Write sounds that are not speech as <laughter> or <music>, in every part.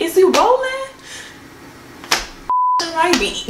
Is he rolling? Might be.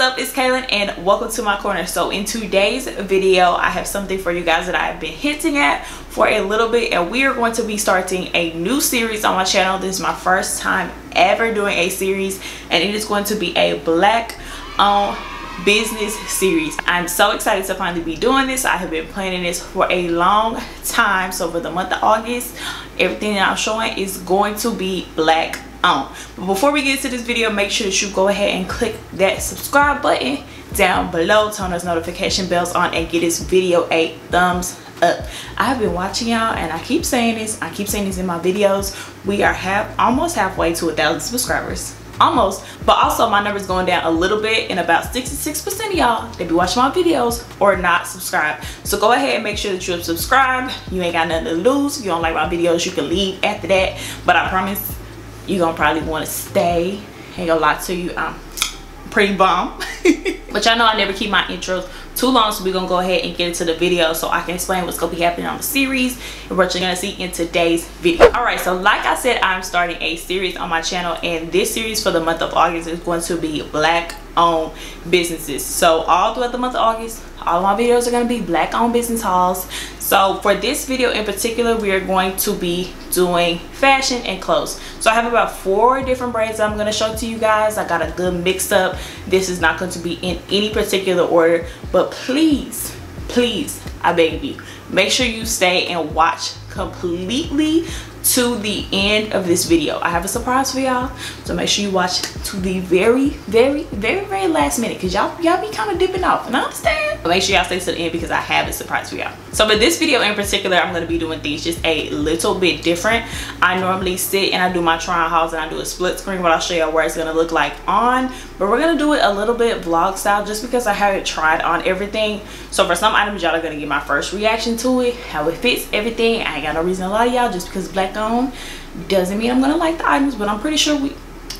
Up? It's Caylin and welcome to my corner. So in today's video, I have something for you guys that I've been hinting at for a little bit and we are going to be starting a new series on my channel. This is my first time ever doing a series and it is going to be a black on business series i'm so excited to finally be doing this i have been planning this for a long time so for the month of august everything that i'm showing is going to be black on but before we get into this video make sure that you go ahead and click that subscribe button down below. Turn those notification bells on and give this video a thumbs up. I have been watching y'all and i keep saying this. I keep saying this in my videos. We are half almost halfway to a thousand subscribers. Almost. But also my numbers going down a little bit and about 66 percent of y'all they be watching my videos or not subscribed. So go ahead and make sure that you're subscribed. You ain't got nothing to lose. If you don't like my videos you can leave after that. But i promise you're gonna probably want to stay ain't gonna lie to you i'm pretty bomb. <laughs> But y'all know i never keep my intros too long so we're gonna go ahead and get into the video so i can explain what's gonna be happening on the series and what you're gonna see in today's video. All right so like i said i'm starting a series on my channel and this series for the month of august is going to be black owned businesses. So all throughout the month of august all my videos are going to be black owned business hauls so for this video in particular we are going to be doing fashion and clothes. So i have about four different brands i'm going to show to you guys. I got a good mix up. This is not going to be in any particular order but please please i beg you make sure you stay and watch completely to the end of this video. I have a surprise for y'all so make sure you watch to the very very very very last minute because y'all y'all be kind of dipping off and i understand. But make sure y'all stay to the end because i have a surprise for y'all. So for this video in particular i'm going to be doing things just a little bit different. I normally sit and i do my try on hauls and i do a split screen but i'll show y'all where it's going to look like on. But we're going to do it a little bit vlog style just because i haven't tried on everything. So for some items y'all are going to get my first reaction to it how it fits everything. I ain't got no reason to lie to y'all just because black on. Doesn't mean i'm gonna like the items but i'm pretty sure we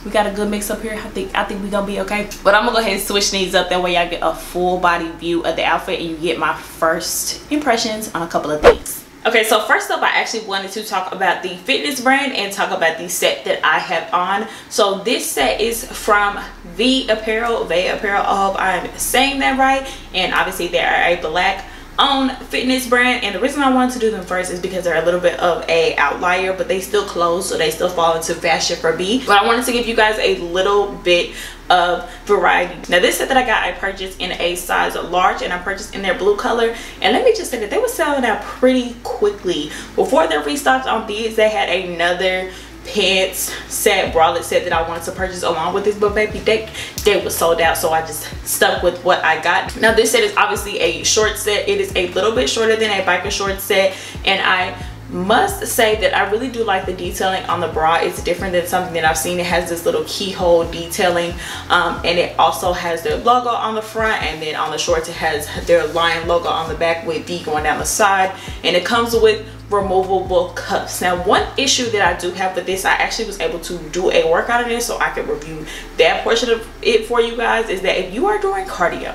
we got a good mix up here. I think i think we gonna be okay. But i'm gonna go ahead and switch these up. That way y'all get a full body view of the outfit and you get my first impressions on a couple of things. Okay so first up i actually wanted to talk about the fitness brand and talk about the set that i have on. So this set is from Veii apparel Veii apparel. I hope i'm saying that right. And obviously they are a black own fitness brand and the reason I wanted to do them first is because they're a little bit of a outlier but they still close so they still fall into fashion for me. But I wanted to give you guys a little bit of variety. Now this set that I got I purchased in a size large and I purchased in their blue color and let me just say that they were selling out pretty quickly. Before they restocked on these they had another pants set bralette set that i wanted to purchase along with this but baby they they was sold out so i just stuck with what i got now this set is obviously a short set it is a little bit shorter than a biker short set and i must say that I really do like the detailing on the bra. It's different than something that I've seen. It has this little keyhole detailing um, and it also has their logo on the front and then on the shorts it has their lion logo on the back with D going down the side and it comes with removable cups. Now one issue that i do have with this i actually was able to do a workout of this so i could review that portion of it for you guys is that if you are doing cardio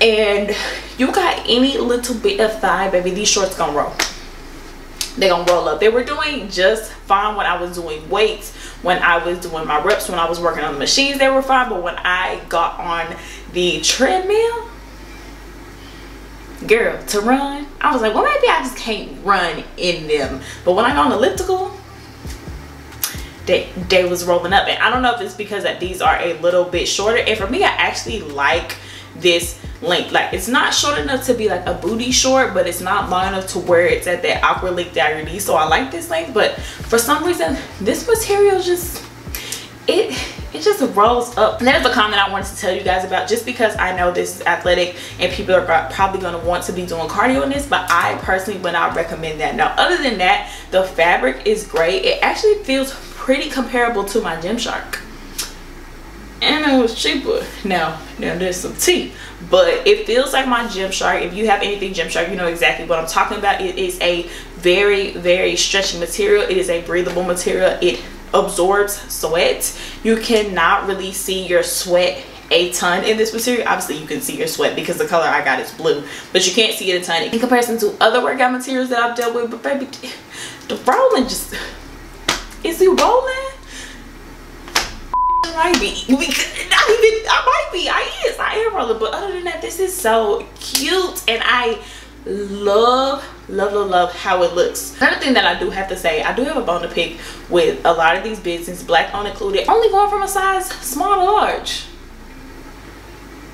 and you got any little bit of thigh baby these shorts gonna roll. They're gonna roll up. They were doing just fine when i was doing weights when i was doing my reps when i was working on the machines they were fine but when i got on the treadmill girl to run i was like well maybe i just can't run in them. But when i got on elliptical they they was rolling up. And i don't know if it's because that these are a little bit shorter. And for me i actually like this length. Like it's not short enough to be like a booty short but it's not long enough to where it's at that awkward length already so i like this length. But for some reason this material just it it just rolls up. And there's a comment i wanted to tell you guys about just because i know this is athletic and people are probably going to want to be doing cardio in this but i personally would not recommend that. Now other than that the fabric is great. It actually feels pretty comparable to my gymshark. And it was cheaper. Now now there's some tea but it feels like my gymshark. If you have anything gymshark you know exactly what i'm talking about. It is a very very stretchy material. It is a breathable material. It absorbs sweat. You cannot really see your sweat a ton in this material. Obviously you can see your sweat because the color i got is blue but you can't see it a ton in comparison to other workout materials that i've dealt with. But baby the rolling just is it rolling? I might be not even i might be i is i am rolling. But other than that this is so cute and i love love love love how it looks. Another thing that i do have to say i do have a bone to pick with a lot of these business black on included only going from a size small to large.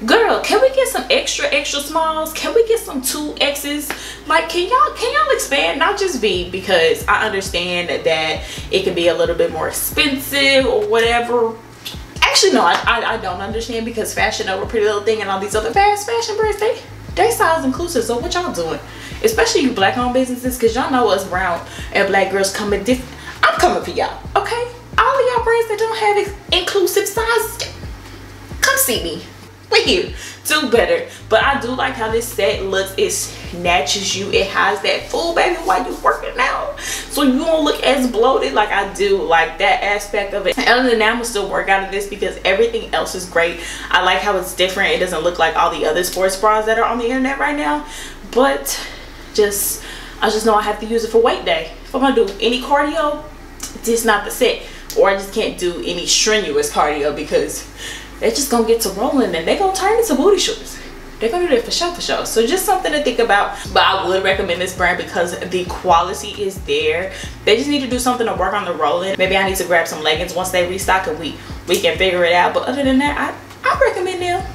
Girl can we get some extra extra smalls? Can we get some two x's? Like can y'all can y'all expand? Not just Veii because i understand that, that it can be a little bit more expensive or whatever. Actually no I, I, I don't understand because Fashion Nova pretty little thing and all these other fast fashion brands they they size inclusive so what y'all doing? Especially you black owned businesses because y'all know us brown and black girls coming different i'm coming for y'all okay? All of y'all brands that don't have inclusive sizes come see me <laughs> we here do better. But i do like how this set looks. It snatches you. It has that full baby while you're working out so you won't look as bloated like i do like that aspect of it. And other than that i'm gonna still work out of this because everything else is great. I like how it's different. It doesn't look like all the other sports bras that are on the internet right now. But just i just know i have to use it for weight day. If i'm gonna do any cardio this not the set. Or i just can't do any strenuous cardio because they're just gonna get to rolling and they're gonna turn into booty shorts. They're gonna do that for sure for sure. So just something to think about. But i would recommend this brand because the quality is there. They just need to do something to work on the rolling. Maybe i need to grab some leggings once they restock and we we can figure it out. But other than that i i recommend them.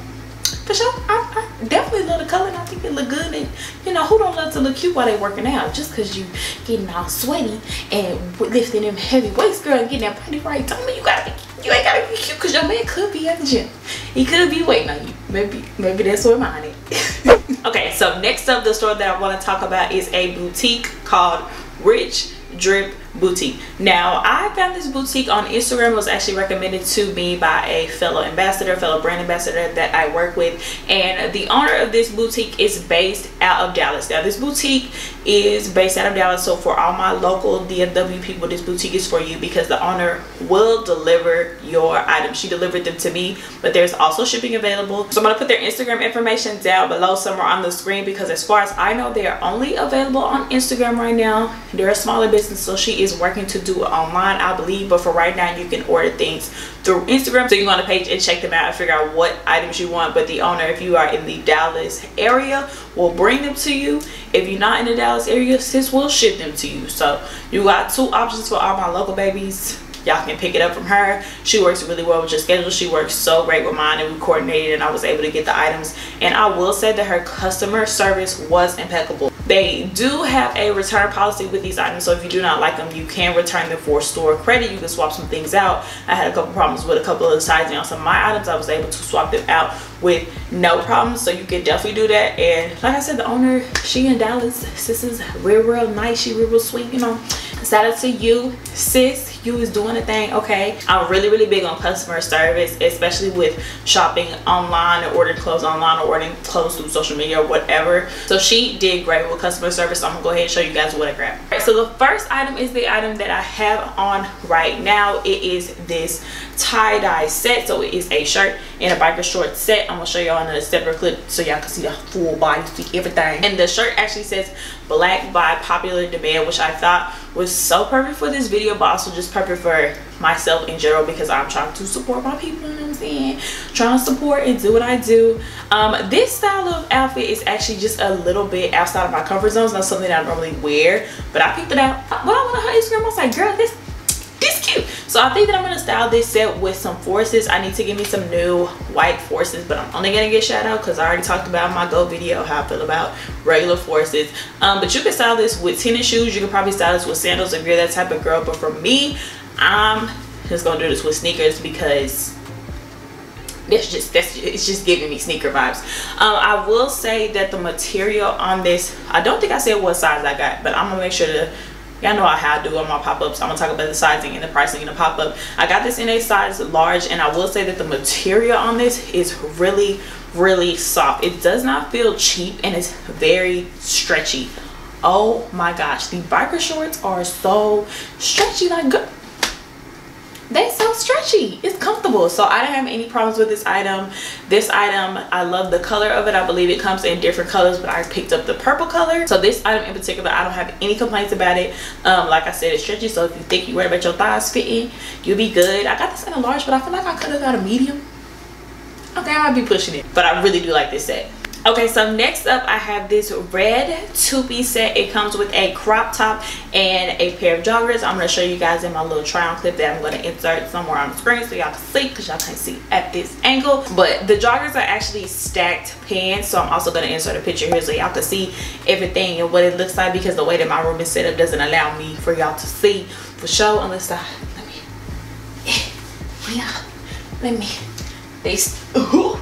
For sure. I, I, definitely love the color and i think it look good. And you know who don't love to look cute while they working out? Just because you getting all sweaty and lifting them heavy weights girl and getting that body right. Tell me you gotta be you ain't gotta be cute because your man could be at the gym. He could be waiting on you. Maybe maybe that's where mine is. <laughs> okay, so next up the store that I want to talk about is a boutique called Rich Drip boutique. Now i found this boutique on instagram it was actually recommended to me by a fellow ambassador fellow brand ambassador that i work with. And the owner of this boutique is based out of dallas. Now this boutique is based out of dallas. So for all my local dfw people this boutique is for you because the owner will deliver your items. She delivered them to me but there's also shipping available. So i'm going to put their instagram information down below somewhere on the screen because as far as i know they are only available on instagram right now. They're a smaller business so she is working to do online i believe but for right now you can order things through instagram. So you go on the page and check them out and figure out what items you want. But the owner if you are in the dallas area will bring them to you. If you're not in the dallas area sis will ship them to you. So you got two options for all my local babies. Y'all can pick it up from her. She works really well with your schedule. She works so great with mine and we coordinated and i was able to get the items. And i will say that her customer service was impeccable they do have a return policy with these items so if you do not like them you can return them for store credit. You can swap some things out. I had a couple problems with a couple of the sizing on some of my items i was able to swap them out with no problems so you can definitely do that. And like i said the owner she in dallas sis is real real nice she real real sweet you know. Shout out to you sis you is doing a thing okay. I'm really really big on customer service especially with shopping online or ordering clothes online or ordering clothes through social media or whatever. So she did great with customer service. So i'm gonna go ahead and show you guys what i grabbed. So the first item is the item that i have on right now. It is this tie-dye set. So it is a shirt and a biker short set. I'm gonna show y'all in a separate clip so y'all can see the full body see everything. And the shirt actually says black by popular demand which i thought was so perfect for this video but also just perfect for myself in general because i'm trying to support my people you know what i'm saying? Trying to support and do what i do. Um, this style of outfit is actually just a little bit outside of my comfort zone. It's not something i normally wear but i picked it out. When i went on her instagram i was like girl this this cute. So i think that i'm gonna style this set with some forces. I need to give me some new white forces but i'm only gonna get out because i already talked about my go video how i feel about regular forces. Um, but you can style this with tennis shoes. You can probably style this with sandals if you're that type of girl. But for me i'm just gonna do this with sneakers because that's just that's it's just giving me sneaker vibes. Um, i will say that the material on this i don't think i said what size i got but i'm gonna make sure to y'all know how I do on my pop-ups. I'm gonna talk about the sizing and the pricing in the pop-up. I got this in a size large and I will say that the material on this is really really soft. It does not feel cheap and it's very stretchy. Oh my gosh the biker shorts are so stretchy like they so stretchy. It's comfortable. So i don't have any problems with this item. This item i love the color of it. I believe it comes in different colors but i picked up the purple color. So this item in particular i don't have any complaints about it. Um, like i said it's stretchy. So if you think you worried about your thighs fitting you'll be good. I got this in a large but i feel like i could have got a medium. Okay i might be pushing it. But i really do like this set okay so next up i have this red two-piece set. It comes with a crop top and a pair of joggers. I'm going to show you guys in my little try on clip that i'm going to insert somewhere on the screen so y'all can see because y'all can't see at this angle. But the joggers are actually stacked pants so i'm also going to insert a picture here so y'all can see everything and what it looks like because the way that my room is set up doesn't allow me for y'all to see for sure unless i let me yeah let me they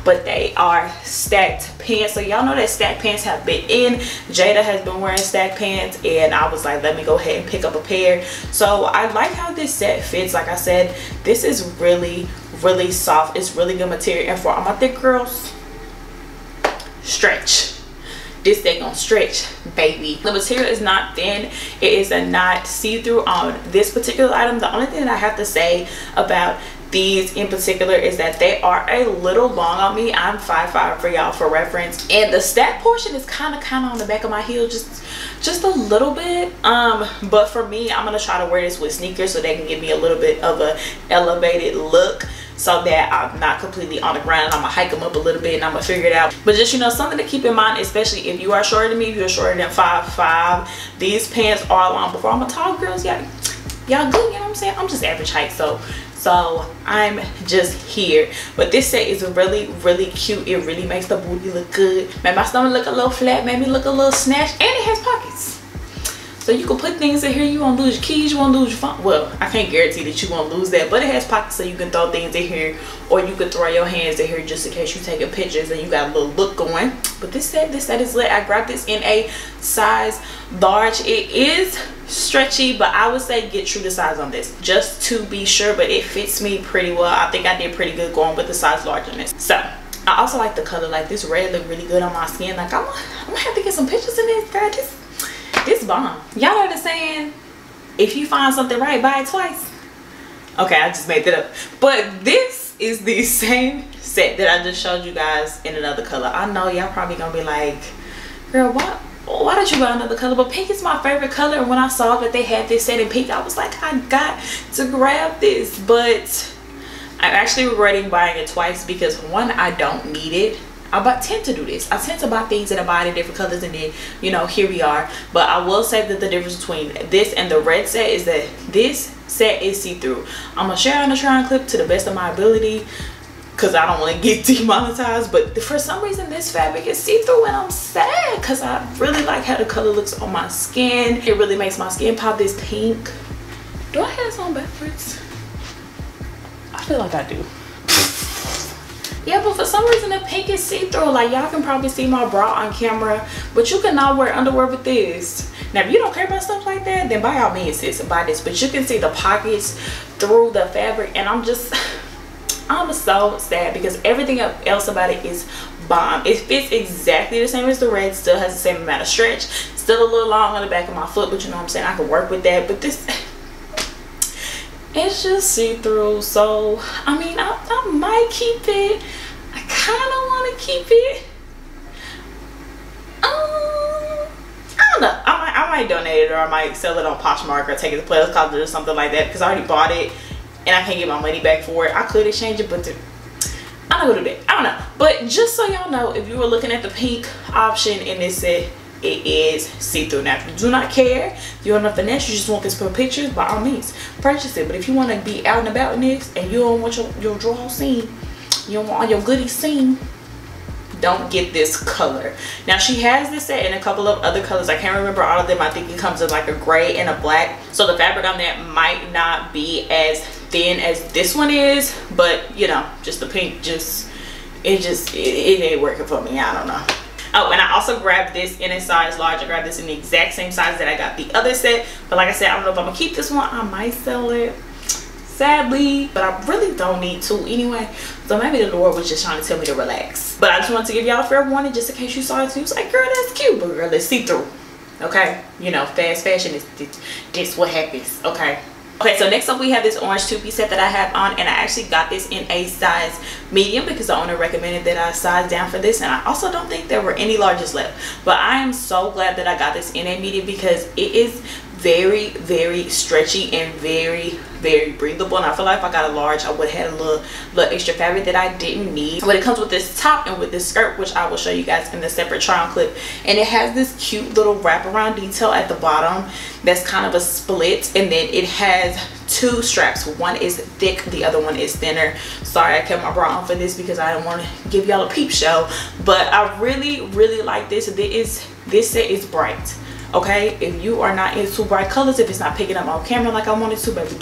but they are stacked pants. So y'all know that stacked pants have been in. Jada has been wearing stacked pants and i was like let me go ahead and pick up a pair. So i like how this set fits. Like i said this is really really soft. It's really good material. And for all my thick girls stretch. This thing gonna stretch baby. The material is not thin. It is a not see-through on this particular item. The only thing that i have to say about these in particular is that they are a little long on me i'm five five for y'all for reference and the stack portion is kind of kind of on the back of my heel just just a little bit um but for me i'm gonna try to wear this with sneakers so they can give me a little bit of a elevated look so that I'm not completely on the ground. I'm gonna hike them up a little bit and I'm gonna figure it out. But just, you know, something to keep in mind, especially if you are shorter than me, if you're shorter than five five, these pants are long. Before I'm a tall girls, y'all, y'all good, you know what I'm saying? I'm just average height, so so i'm just here. But this set is really really cute. It really makes the booty look good. Made my stomach look a little flat made me look a little snatched and it has pockets so you can put things in here. You won't lose your keys. You won't lose your phone. Well i can't guarantee that you won't lose that but it has pockets so you can throw things in here or you could throw your hands in here just in case you're taking pictures and you got a little look going but this set this set is lit. I grabbed this in a size large. It is stretchy but i would say get true to size on this just to be sure but it fits me pretty well. I think i did pretty good going with the size large on this. So i also like the color. Like this red look really good on my skin. Like i'm, I'm gonna have to get some pictures in this girl this this bomb. Y'all know the saying if you find something right buy it twice. Okay i just made that up. But this is the <laughs> same set that i just showed you guys in another color. I know y'all probably gonna be like girl what why don't you buy another color? But pink is my favorite color and when i saw that they had this set in pink i was like i got to grab this. But i'm actually regretting buying it twice because one i don't need it I tend to do this. I tend to buy things that I buy in different colors and then, you know, here we are. But I will say that the difference between this and the red set is that this set is see-through. I'm going to share on the try clip to the best of my ability because I don't want to <laughs> get demonetized but for some reason this fabric is see-through and I'm sad because I really like how the color looks on my skin it really makes my skin pop this pink do I have this on backwards I feel like I do yeah but for some reason the pink is see-through like y'all can probably see my bra on camera but you cannot wear underwear with this now if you don't care about stuff like that then by all means sis buy this but you can see the pockets through the fabric and I'm just <sighs> I'm so sad because everything else about it is bomb. It fits exactly the same as the red, still has the same amount of stretch, still a little long on the back of my foot, but you know what I'm saying, I can work with that. But this, <laughs> it's just see-through, so, I mean, I, I might keep it. I kind of want to keep it. Um, I don't know. I might, I might donate it or I might sell it on Poshmark or take it to Plato's Closet or something like that because I already bought it and I can't get my money back for it. I could exchange it, but the, I'm not gonna do that. I don't know. But just so y'all know, if you were looking at the pink option in this set, it is see-through. Now, if you do not care, you don't have finesse, you just want this for pictures, by all means, purchase it. But if you want to be out and about in this and you don't want your, your draw seen, you don't want all your goodies seen, don't get this color. Now she has this set in a couple of other colors. I can't remember all of them. I think it comes in like a gray and a black. So the fabric on that might not be as thin as this one is but you know just the pink just it just it, it ain't working for me. I don't know Oh, and I also grabbed this in a size large. I grabbed this in the exact same size that I got the other set. But like I said, I don't know if I'm to keep this one. I might sell it. Sadly but i really don't need to anyway. So maybe the lord was just trying to tell me to relax. But i just wanted to give y'all a fair warning just in case you saw it too. It's like girl that's cute but girl let's see through okay? You know fast fashion is this, this what happens. Okay Okay, so next up we have this orange two-piece set that I have on and I actually got this in a size medium because the owner recommended that I size down for this and I also don't think there were any larges left. But I am so glad that I got this in a medium because it is very very stretchy and very very breathable. And I feel like if I got a large I would have had a little little extra fabric that I didn't need. But it comes with this top and with this skirt which I will show you guys in the separate try on clip. And it has this cute little wraparound detail at the bottom that's kind of a split. And then it has two straps. One is thick the other one is thinner. Sorry I kept my bra on for this because I don't want to give y'all a peep show. But I really really like this. This is this set is bright okay if you are not into bright colors if it's not picking up on camera like i wanted to baby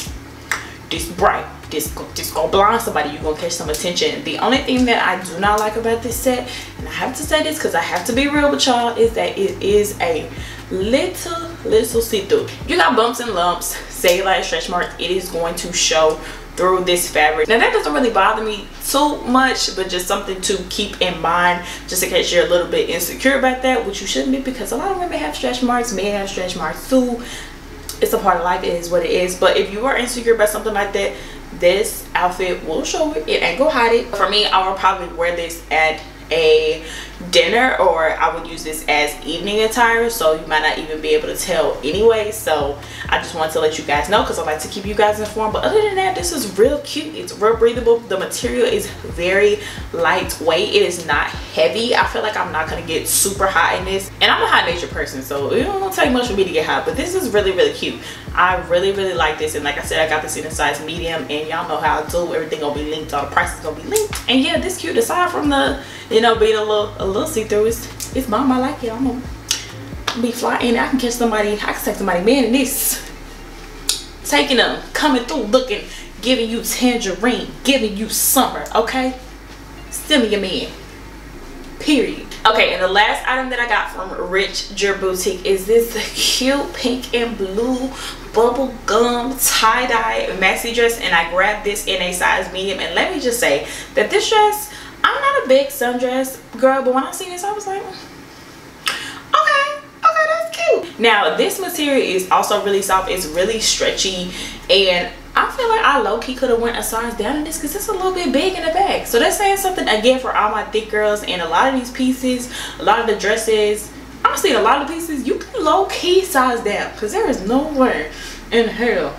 this bright this this gonna blind somebody you're gonna catch some attention. The only thing that i do not like about this set and i have to say this because i have to be real with y'all is that it is a little little see-through. You got bumps and lumps say like stretch marks it is going to show through this fabric. Now that doesn't really bother me too much but just something to keep in mind just in case you're a little bit insecure about that which you shouldn't be because a lot of women have stretch marks men have stretch marks too. It's a part of life it is what it is. But if you are insecure about something like that this outfit will show it ain't go hide it. For me i will probably wear this at a dinner or I would use this as evening attire so you might not even be able to tell anyway. So I just wanted to let you guys know because I like to keep you guys informed. But other than that this is real cute. It's real breathable. The material is very lightweight. It is not heavy. I feel like I'm not gonna get super hot in this. And I'm a hot nature person so it don't take much for me to get hot. But this is really really cute. I really really like this. And like I said I got this in a size medium. And y'all know how I do. Everything gonna be linked. All the prices gonna be linked. And yeah this cute. Aside from the you know being a little a little see-through it's it's mom I like it I'm gonna be flying I can catch somebody I can take somebody man this taking them coming through looking giving you tangerine giving you summer okay? Send me your man period. Okay and the last item that i got from rich drip boutique is this cute pink and blue bubble gum tie-dye maxi dress and i grabbed this in a size medium. And let me just say that this dress i'm not a big sundress girl but when i seen this i was like mm, okay okay that's cute now this material is also really soft it's really stretchy and I feel like I low-key could have went a size down in this because it's a little bit big in the back. So that's saying something again for all my thick girls and a lot of these pieces, a lot of the dresses, I'm seeing a lot of pieces, you can low-key size down because there is nowhere in hell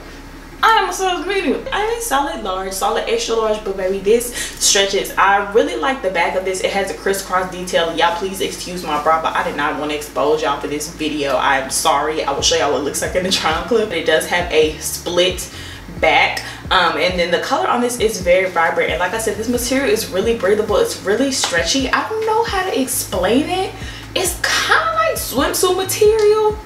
I am a size medium. I am solid large, solid extra large, but baby, this stretches. I really like the back of this. It has a crisscross detail. Y'all please excuse my bra, but I did not want to expose y'all for this video. I'm sorry. I will show y'all what it looks like in the trial clip. It does have a split back um, and then the color on this is very vibrant and like I said this material is really breathable it's really stretchy I don't know how to explain it it's kind of like swimsuit material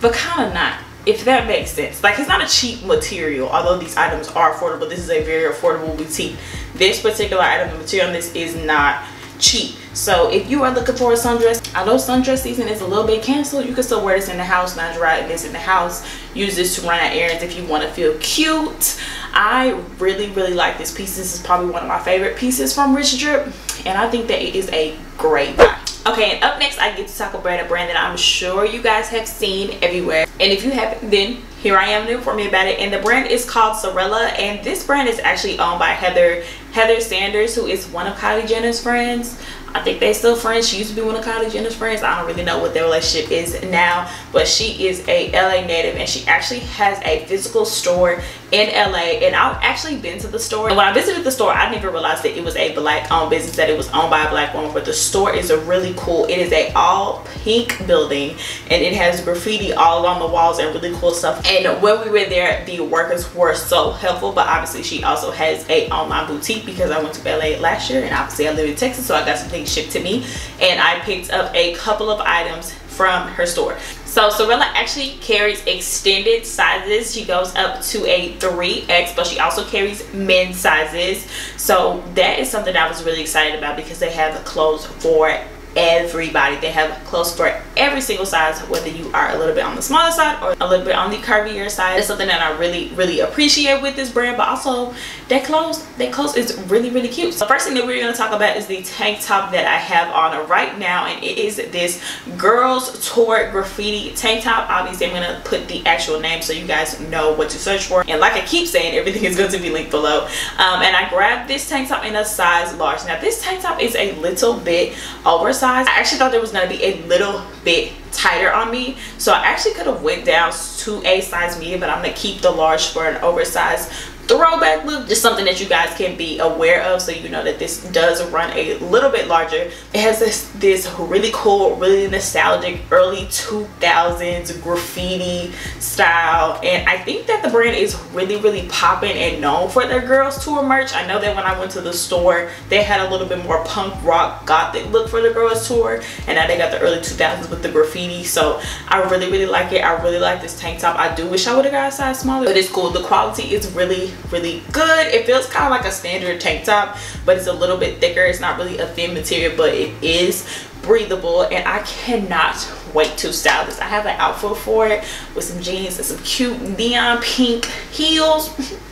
but kind of not if that makes sense. Like it's not a cheap material although these items are affordable. This is a very affordable boutique. This particular item the material on this is not cheap. So if you are looking for a sundress although sundress season is a little bit canceled. You can still wear this in the house not lingerie this in the house. Use this to run out errands if you want to feel cute. I really really like this piece. This is probably one of my favorite pieces from rich drip and i think that it is a great buy okay and up next i get to talk about a brand that i'm sure you guys have seen everywhere and if you haven't then here i am to inform you about it and the brand is called sorella and this brand is actually owned by heather heather sanders who is one of kylie jenner's friends I think they still friends. She used to be one of Kylie Jenner's friends. I don't really know what their relationship is now, but she is a LA native and she actually has a physical store in LA and I've actually been to the store. And when I visited the store I never realized that it was a black owned business that it was owned by a black woman but the store is a really cool it is a all pink building and it has graffiti all along the walls and really cool stuff. And when we were there the workers were so helpful but obviously she also has a online boutique because I went to LA last year and obviously I live in Texas so I got some things shipped to me. And I picked up a couple of items from her store so Sorella actually carries extended sizes. She goes up to a 3X, but she also carries men's sizes. So that is something I was really excited about because they have the clothes for everybody. They have clothes for every single size whether you are a little bit on the smaller side or a little bit on the curvier side. It's something that i really really appreciate with this brand but also their clothes their clothes is really really cute. So first thing that we're going to talk about is the tank top that i have on right now and it is this girls tour graffiti tank top. Obviously i'm going to put the actual name so you guys know what to search for. And like i keep saying everything is going to be linked below. Um, and i grabbed this tank top in a size large. Now this tank top is a little bit oversized size i actually thought there was going to be a little bit tighter on me. So i actually could have went down to a size medium but i'm gonna keep the large for an oversized throwback look just something that you guys can be aware of so you know that this does run a little bit larger. It has this this really cool really nostalgic early 2000s graffiti style and i think that the brand is really really popping and known for their girls tour merch. I know that when i went to the store they had a little bit more punk rock gothic look for the girls tour and now they got the early 2000s with the graffiti so i really really like it. I really like this tank top. I do wish i would have got a size smaller but it's cool. The quality is really really good. It feels kind of like a standard tank top but it's a little bit thicker. It's not really a thin material but it is breathable and I cannot wait to style this. I have an outfit for it with some jeans and some cute neon pink heels. <laughs>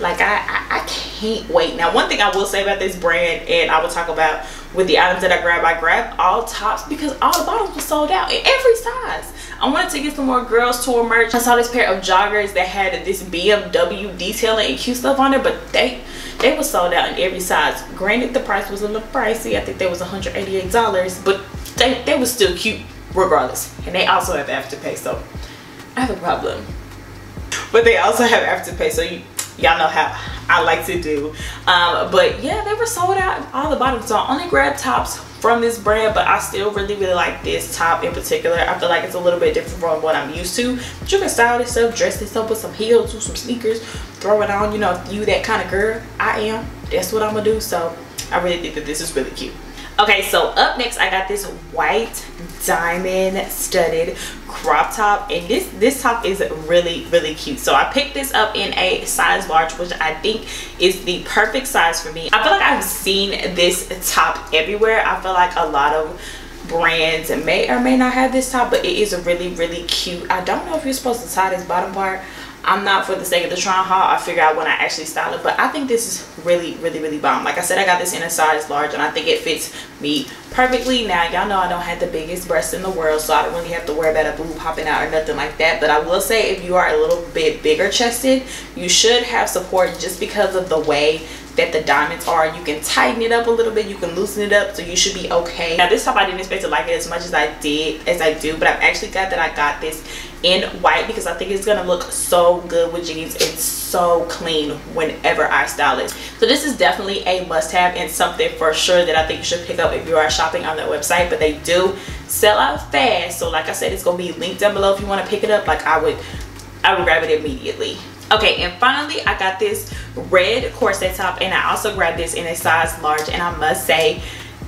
Like I, I, I can't wait. Now one thing I will say about this brand and I will talk about with the items that I grabbed I grabbed all tops because all the bottoms were sold out in every size I wanted to get some more girls tour merch. I saw this pair of joggers that had this BMW detailing and cute stuff on there, but they they were sold out in every size. Granted, the price was a little pricey. I think they was $188, but they, they were still cute regardless. And they also have afterpay, so I have a problem. But they also have afterpay, so you y'all know how I like to do. Um, but yeah, they were sold out all the bottoms. So I only grabbed tops from this brand but i still really really like this top in particular. I feel like it's a little bit different from what i'm used to. But you can style this up dress this up with some heels do some sneakers throw it on you know you that kind of girl i am. That's what i'm gonna do. So i really think that this is really cute. Okay so up next i got this white diamond studded crop top and this this top is really really cute. So i picked this up in a size large which i think is the perfect size for me. I feel like i've seen this top everywhere. I feel like a lot of brands may or may not have this top but it is a really really cute. I don't know if you're supposed to tie this bottom part I'm not for the sake of the try haul. I figure out when I actually style it. But I think this is really, really, really bomb. Like I said, I got this in a size large and I think it fits me perfectly. Now, y'all know I don't have the biggest breasts in the world. So I don't really have to worry about a boob popping out or nothing like that. But I will say if you are a little bit bigger chested, you should have support just because of the way that the diamonds are you can tighten it up a little bit you can loosen it up so you should be okay now this top i didn't expect to like it as much as i did as i do but i'm actually glad that i got this in white because i think it's gonna look so good with jeans it's so clean whenever i style it. So this is definitely a must-have and something for sure that i think you should pick up if you are shopping on their website but they do sell out fast. So like i said it's gonna be linked down below if you want to pick it up. Like i would i would grab it immediately. Okay and finally i got this red corset top and i also grabbed this in a size large. And i must say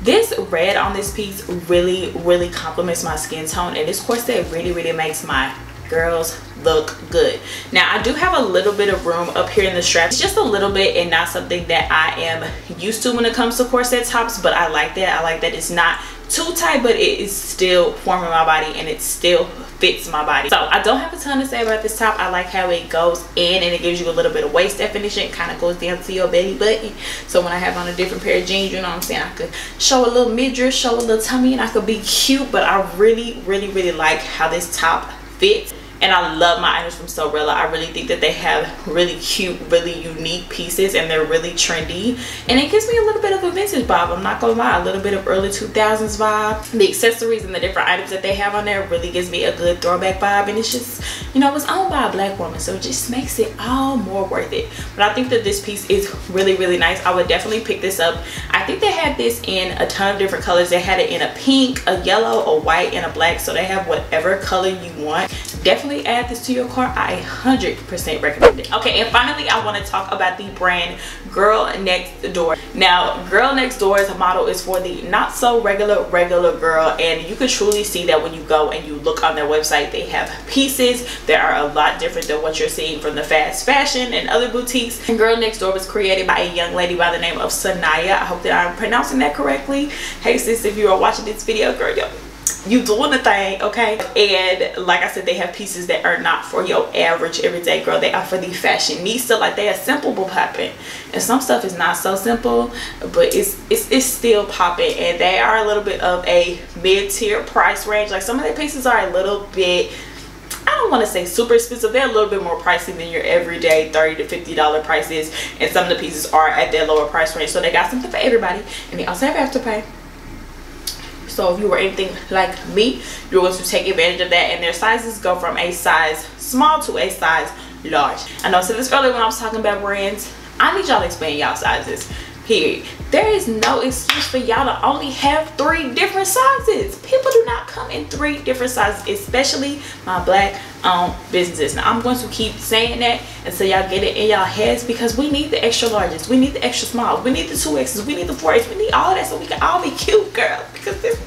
this red on this piece really really complements my skin tone. And this corset really really makes my girls look good. Now i do have a little bit of room up here in the straps. Just a little bit and not something that i am used to when it comes to corset tops but i like that. I like that it's not too tight but it is still forming my body and it still fits my body. So i don't have a ton to say about this top. I like how it goes in and it gives you a little bit of waist definition. It kind of goes down to your belly button. So when i have on a different pair of jeans you know what i'm saying? I could show a little midriff show a little tummy and i could be cute but i really really really like how this top fits and I love my items from Sorella. I really think that they have really cute, really unique pieces and they're really trendy. And it gives me a little bit of a vintage vibe. I'm not gonna lie, a little bit of early 2000s vibe. The accessories and the different items that they have on there really gives me a good throwback vibe. And it's just, you know, it's owned by a black woman. So it just makes it all more worth it. But I think that this piece is really, really nice. I would definitely pick this up. I think they had this in a ton of different colors. They had it in a pink, a yellow, a white, and a black. So they have whatever color you want definitely add this to your cart. I 100 percent recommend it. Okay and finally i want to talk about the brand girl next door. Now girl next door's model is for the not so regular regular girl and you can truly see that when you go and you look on their website they have pieces that are a lot different than what you're seeing from the fast fashion and other boutiques. And girl next door was created by a young lady by the name of sanaya. I hope that i'm pronouncing that correctly. Hey sis if you are watching this video girl yo you doing the thing okay and like i said they have pieces that are not for your average everyday girl they are for the fashionista like they are simple but popping and some stuff is not so simple but it's it's, it's still popping and they are a little bit of a mid-tier price range like some of their pieces are a little bit I don't want to say super expensive. They're a little bit more pricey than your everyday 30 to $50 prices. And some of the pieces are at their lower price range. So they got something for everybody. And they also have afterpay so if you were anything like me you're going to take advantage of that. And their sizes go from a size small to a size large. I know I said this earlier when i was talking about brands i need y'all to explain y'all sizes period. There is no excuse for y'all to only have three different sizes. People do not come in three different sizes especially my black owned businesses. Now i'm going to keep saying that until y'all get it in y'all heads because we need the extra largest we need the extra small we need the two x's. We need the four x's. We need all that so we can all be cute girl because this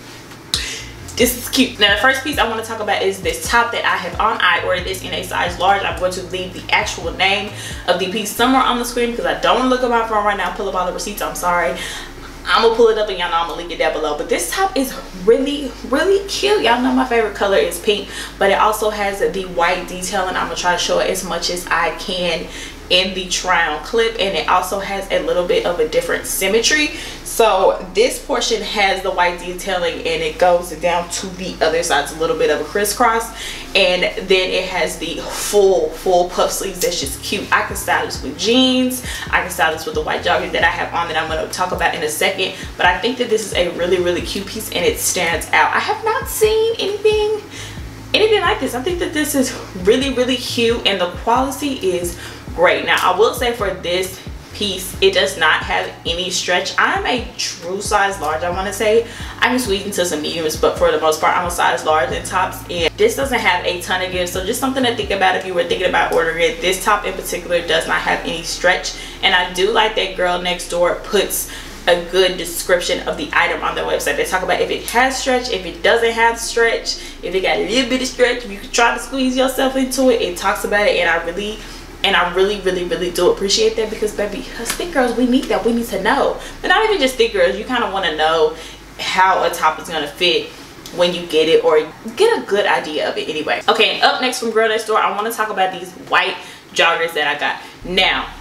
this is cute. Now the first piece i want to talk about is this top that i have on. I ordered this in a size large. I'm going to leave the actual name of the piece somewhere on the screen because i don't look at my phone right now pull up all the receipts. I'm sorry. I'm gonna pull it up and y'all know I'm gonna link it down below. But this top is really, really cute. Y'all know my favorite color is pink, but it also has the white detail and I'm gonna try to show it as much as I can in the try on clip. And it also has a little bit of a different symmetry so this portion has the white detailing and it goes down to the other side. It's a little bit of a crisscross. And then it has the full full puff sleeves. That's just cute. I can style this with jeans. I can style this with the white jogger that i have on that i'm going to talk about in a second. But i think that this is a really really cute piece and it stands out. I have not seen anything anything like this. I think that this is really really cute and the quality is great. Now i will say for this piece it does not have any stretch i'm a true size large i want to say i can squeeze into some mediums but for the most part i'm a size large in tops and this doesn't have a ton of give so just something to think about if you were thinking about ordering it this top in particular does not have any stretch and i do like that girl next door puts a good description of the item on their website. They talk about if it has stretch, if it doesn't have stretch, if it got a little bit of stretch, you can try to squeeze yourself into it. It talks about it and I really and I really really really do appreciate that because baby us thick girls we need that. We need to know. But not even just thick girls. You kind of want to know how a top is going to fit when you get it or get a good idea of it anyway. Okay up next from girl next door I want to talk about these white joggers that I got. Now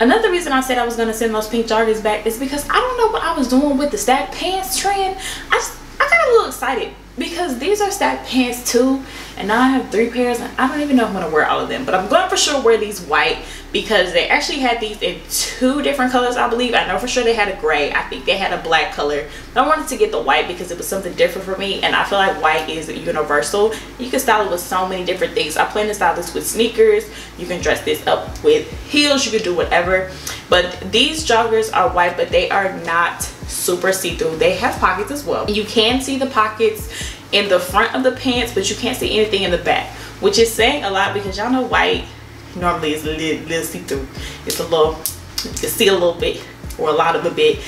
another reason I said I was going to send those pink joggers back is because I don't know what I was doing with the stack pants trend. I just a little excited because these are stacked pants too and now I have three pairs and I don't even know if I'm gonna wear all of them but I'm gonna for sure wear these white because they actually had these in two different colors I believe. I know for sure they had a gray. I think they had a black color. But I wanted to get the white because it was something different for me and I feel like white is universal. You can style it with so many different things. I plan to style this with sneakers. You can dress this up with heels. You can do whatever but these joggers are white but they are not super see-through. They have pockets as well. You can see the pockets in the front of the pants but you can't see anything in the back which is saying a lot because y'all know white normally is a little, little see-through. It's a little you see a little bit or a lot of a bit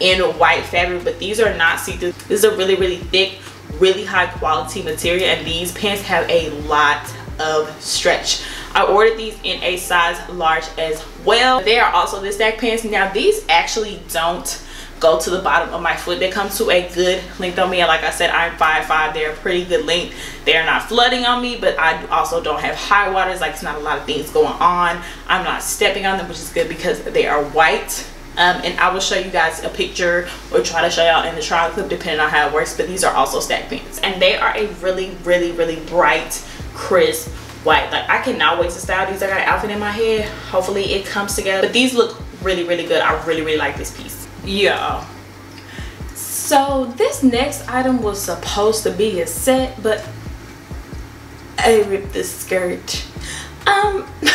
in white fabric but these are not see-through. This is a really really thick really high quality material and these pants have a lot of stretch i ordered these in a size large as well. They are also the stack pants. Now these actually don't go to the bottom of my foot. They come to a good length on me. And like i said i'm 5'5 they're a pretty good length. They're not flooding on me but i also don't have high waters. Like it's not a lot of things going on. I'm not stepping on them which is good because they are white. Um, and I will show you guys a picture or try to show y'all in the trial clip depending on how it works. But these are also stack pants. And they are a really really really bright crisp white. Like I cannot wait to style these. I got an outfit in my head. Hopefully it comes together. But these look really really good. I really really like this piece. Yeah. So this next item was supposed to be a set but I ripped the skirt. Um <laughs>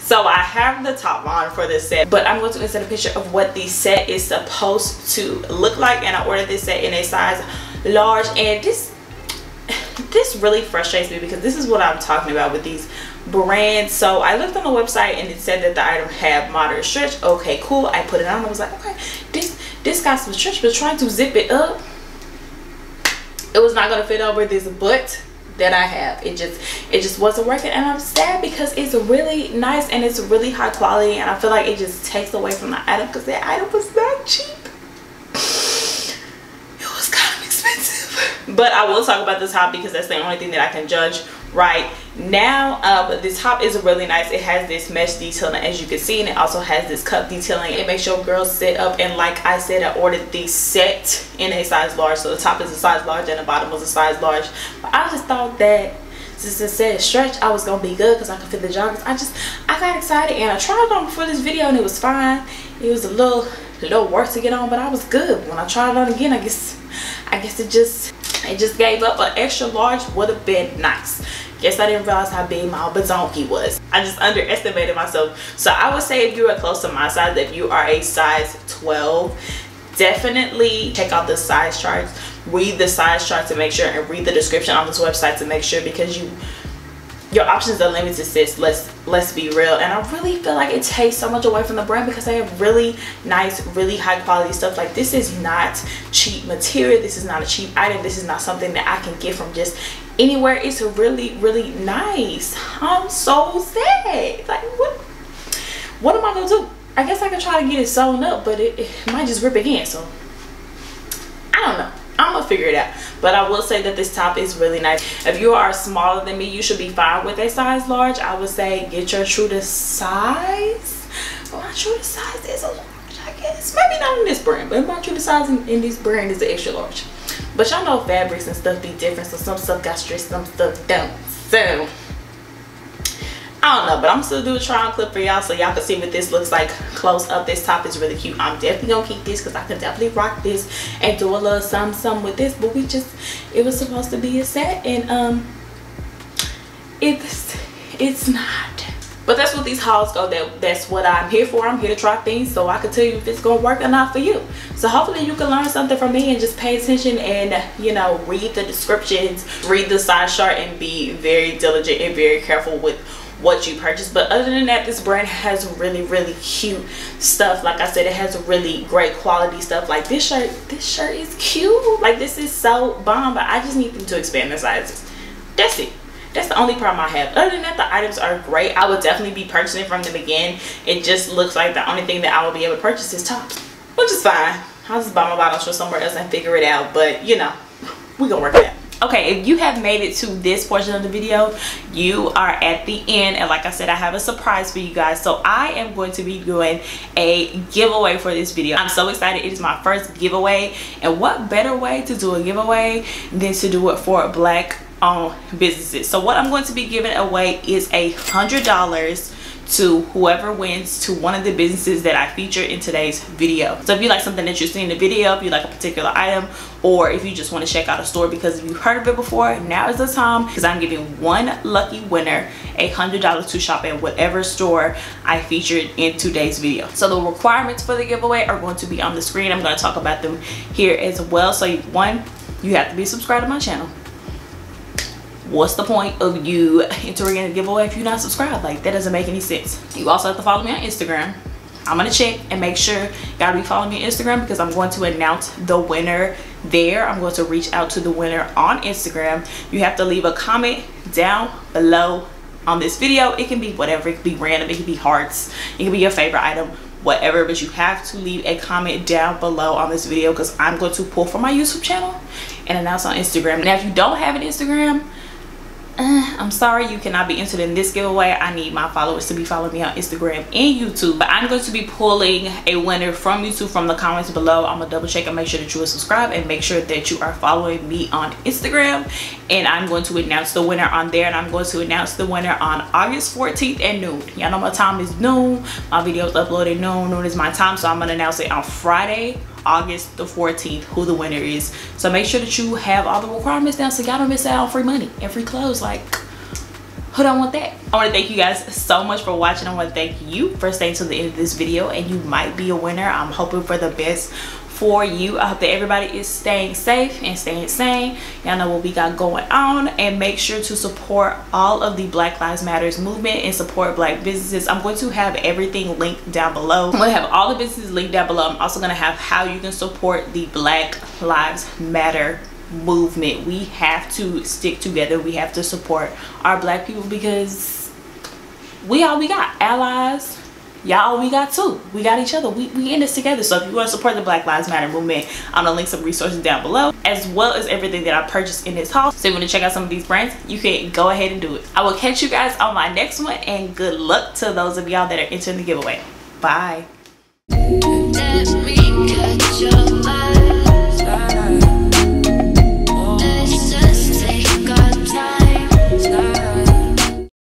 so I have the top on for this set but I'm going to insert a picture of what the set is supposed to look like and I ordered this set in a size large and this this really frustrates me because this is what I'm talking about with these brands. So I looked on the website and it said that the item had moderate stretch. Okay, cool. I put it on. I was like, okay, this this got some stretch, but trying to zip it up, it was not gonna fit over this butt that I have. It just it just wasn't working and I'm sad because it's really nice and it's really high quality and I feel like it just takes away from the item because that item was not cheap. It was kind of expensive. But I will talk about the top because that's the only thing that I can judge right? Now uh, but this top is really nice. It has this mesh detailing as you can see and it also has this cup detailing. It makes your girls sit up and like i said i ordered the set in a size large. So the top is a size large and the bottom was a size large. But i just thought that since it said stretch i was gonna be good because i could fit the joggers. I just i got excited and i tried on before this video and it was fine. It was a little a little work to get on but i was good. When i tried it on again i guess i guess it just it just gave up an extra large would have been nice Guess I didn't realize how big my bazonki was. I just underestimated myself. So I would say if you are close to my size, if you are a size 12, definitely check out the size charts. Read the size chart to make sure and read the description on this website to make sure because you your options are limited sis. Let's let's be real. And i really feel like it takes so much away from the brand because they have really nice really high quality stuff. Like this is not cheap material. This is not a cheap item. This is not something that i can get from just anywhere. It's really really nice i'm so sad like what what am i gonna do? I guess i could try to get it sewn up but it, it might just rip again. So i don't know i'm gonna figure it out. But i will say that this top is really nice. If you are smaller than me you should be fine with a size large. I would say get your true to size. My true to size is a large i guess. Maybe not in this brand but my true to size in, in this brand is an extra large. But y'all know fabrics and stuff be different so some stuff got stretched some stuff don't. So I don't know, but I'm still do a try on clip for y'all so y'all can see what this looks like close up. This top is really cute. I'm definitely gonna keep this because I can definitely rock this and do a little some some with this. But we just, it was supposed to be a set and um, it's it's not but that's what these hauls go that that's what i'm here for i'm here to try things so i can tell you if it's gonna work or not for you so hopefully you can learn something from me and just pay attention and you know read the descriptions read the size chart and be very diligent and very careful with what you purchase. But other than that this brand has really really cute stuff. Like i said it has really great quality stuff. Like this shirt this shirt is cute. Like this is so bomb but i just need them to expand the sizes. That's it. That's the only problem i have. Other than that the items are great. I would definitely be purchasing from them again. It just looks like the only thing that i will be able to purchase is tops which is fine. I'll just buy my bottoms from somewhere else and figure it out. But you know we gonna work it out okay if you have made it to this portion of the video you are at the end. And like i said i have a surprise for you guys. So i am going to be doing a giveaway for this video. I'm so excited. It is my first giveaway. And what better way to do a giveaway than to do it for black owned businesses? So what i'm going to be giving away is a hundred dollars to whoever wins to one of the businesses that I feature in today's video. So if you like something that you see in the video, if you like a particular item, or if you just want to check out a store because you've heard of it before, now is the time because I'm giving one lucky winner a $100 to shop at whatever store I featured in today's video. So the requirements for the giveaway are going to be on the screen. I'm going to talk about them here as well. So one, you have to be subscribed to my channel what's the point of you <laughs> entering in a giveaway if you're not subscribed? Like that doesn't make any sense. You also have to follow me on instagram. I'm gonna check and make sure gotta be following me on instagram because i'm going to announce the winner there. I'm going to reach out to the winner on instagram. You have to leave a comment down below on this video. It can be whatever. It can be random. It can be hearts. It can be your favorite item. Whatever. But you have to leave a comment down below on this video because i'm going to pull from my youtube channel and announce on instagram. Now if you don't have an instagram uh, I'm sorry you cannot be entered in this giveaway. I need my followers to be following me on Instagram and YouTube. But I'm going to be pulling a winner from YouTube from the comments below. I'm going to double check and make sure that you are subscribed and make sure that you are following me on Instagram. And I'm going to announce the winner on there. And I'm going to announce the winner on August 14th at noon. Y'all know my time is noon. My videos uploaded noon. Noon is my time. So I'm going to announce it on Friday August the 14th who the winner is. So make sure that you have all the requirements down so y'all don't miss out on free money and free clothes. Like, who don't want that? I want to thank you guys so much for watching. I want to thank you for staying to the end of this video and you might be a winner. I'm hoping for the best for you. I hope that everybody is staying safe and staying sane. Y'all know what we got going on. And make sure to support all of the black lives matters movement and support black businesses. I'm going to have everything linked down below. I'm going to have all the businesses linked down below. I'm also going to have how you can support the black lives matter movement. We have to stick together. We have to support our black people because we all we got allies y'all we got two we got each other. We, we in this together. So if you want to support the black lives matter movement i'm gonna link some resources down below as well as everything that i purchased in this haul. So if you want to check out some of these brands you can go ahead and do it. I will catch you guys on my next one and good luck to those of y'all that are entering the giveaway. Bye